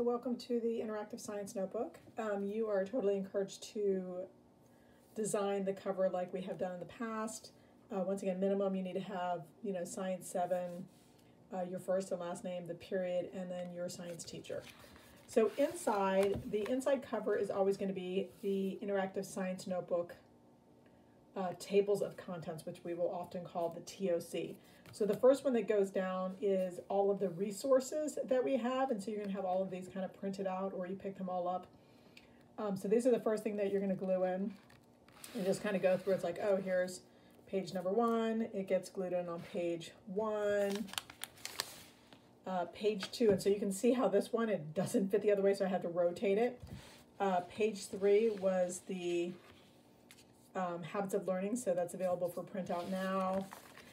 So welcome to the Interactive Science Notebook. Um, you are totally encouraged to design the cover like we have done in the past. Uh, once again, minimum you need to have, you know, Science 7, uh, your first and last name, the period, and then your science teacher. So inside, the inside cover is always going to be the Interactive Science Notebook uh, tables of contents, which we will often call the TOC. So the first one that goes down is all of the resources that we have, and so you're to have all of these kind of printed out, or you pick them all up. Um, so these are the first thing that you're going to glue in, and just kind of go through. It's like, oh, here's page number one. It gets glued in on page one, uh, page two, and so you can see how this one it doesn't fit the other way, so I had to rotate it. Uh, page three was the um, habits of learning, so that's available for printout now.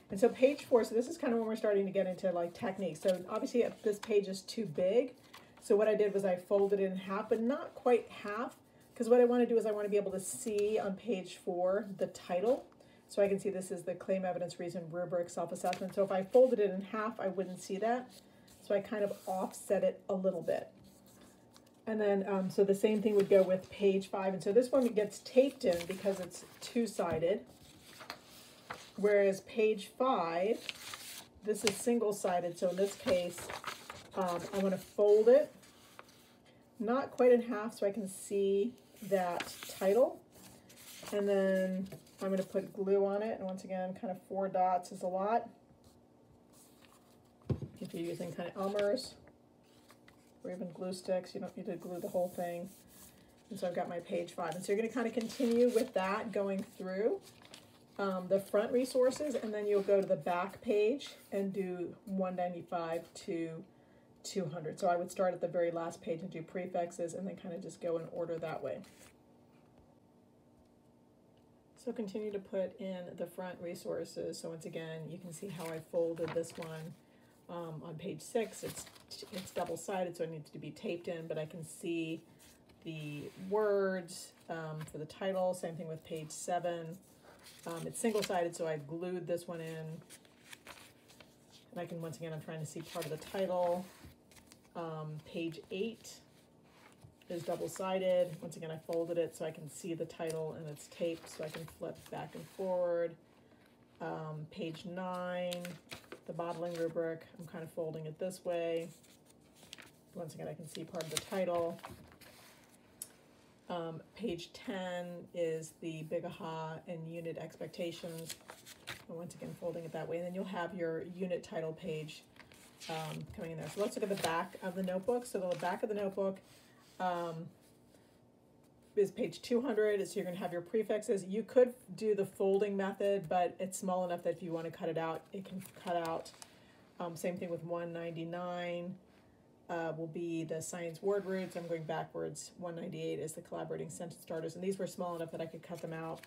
And so page four, so this is kind of when we're starting to get into like techniques. So obviously this page is too big. So what I did was I folded it in half, but not quite half, because what I want to do is I want to be able to see on page four the title. So I can see this is the claim evidence reason rubric self-assessment. So if I folded it in half, I wouldn't see that. So I kind of offset it a little bit. And then, um, so the same thing would go with page five. And so this one gets taped in because it's two-sided. Whereas page five, this is single-sided. So in this case, um, I'm going to fold it, not quite in half so I can see that title. And then I'm going to put glue on it. And once again, kind of four dots is a lot. If you're using kind of Elmer's even glue sticks, you don't need to glue the whole thing. And so I've got my page five. And so you're going to kind of continue with that going through um, the front resources, and then you'll go to the back page and do 195 to 200. So I would start at the very last page and do prefixes, and then kind of just go in order that way. So continue to put in the front resources. So once again, you can see how I folded this one um, on page six. It's it's double sided, so it needs to be taped in, but I can see the words um, for the title. Same thing with page seven. Um, it's single-sided, so I glued this one in. And I can, once again, I'm trying to see part of the title. Um, page eight is double-sided. Once again, I folded it so I can see the title and it's taped so I can flip back and forward. Um, page nine, the modeling rubric, I'm kind of folding it this way. Once again, I can see part of the title. Um, page 10 is the big aha and unit expectations. And once again, folding it that way. And then you'll have your unit title page um, coming in there. So let's look at the back of the notebook. So the back of the notebook um, is page 200. So you're going to have your prefixes. You could do the folding method, but it's small enough that if you want to cut it out, it can cut out. Um, same thing with 199 uh, will be the science word roots. I'm going backwards. 198 is the collaborating sentence starters, and these were small enough that I could cut them out.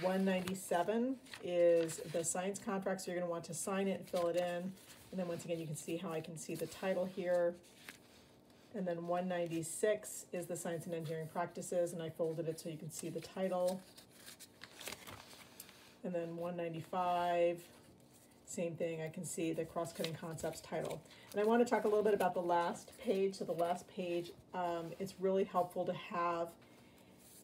197 is the science contract, so you're going to want to sign it and fill it in. And then once again, you can see how I can see the title here. And then 196 is the science and engineering practices, and I folded it so you can see the title. And then 195 same thing, I can see the cross-cutting concepts title. And I want to talk a little bit about the last page. So the last page, um, it's really helpful to have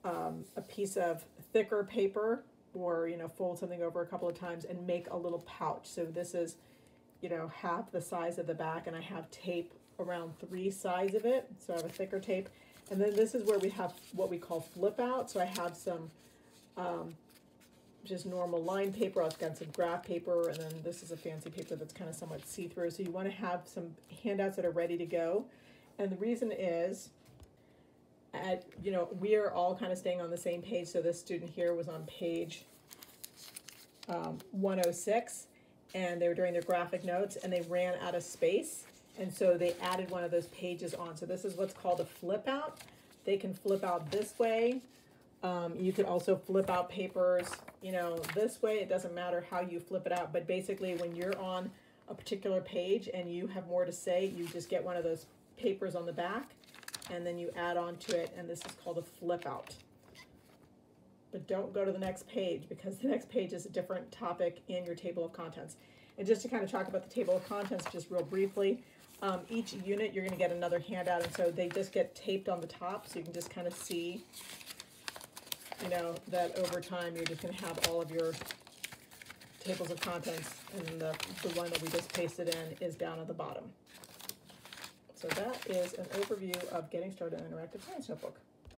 um, a piece of thicker paper or, you know, fold something over a couple of times and make a little pouch. So this is, you know, half the size of the back and I have tape around three sides of it. So I have a thicker tape. And then this is where we have what we call flip out. So I have some um, just normal line paper. I've got some graph paper, and then this is a fancy paper that's kind of somewhat see-through. So you want to have some handouts that are ready to go. And the reason is, at you know, we are all kind of staying on the same page. So this student here was on page um, 106, and they were doing their graphic notes, and they ran out of space. And so they added one of those pages on. So this is what's called a flip out. They can flip out this way, um, you could also flip out papers, you know, this way. It doesn't matter how you flip it out, but basically when you're on a particular page and you have more to say, you just get one of those papers on the back and then you add on to it, and this is called a flip out. But don't go to the next page because the next page is a different topic in your table of contents. And just to kind of talk about the table of contents just real briefly, Um, each unit, you're gonna get another handout, and so they just get taped on the top, so you can just kind of see, you know, that over time, you're just gonna have all of your tables of contents, and the, the one that we just pasted in is down at the bottom. So that is an overview of getting started on Interactive Science Notebook.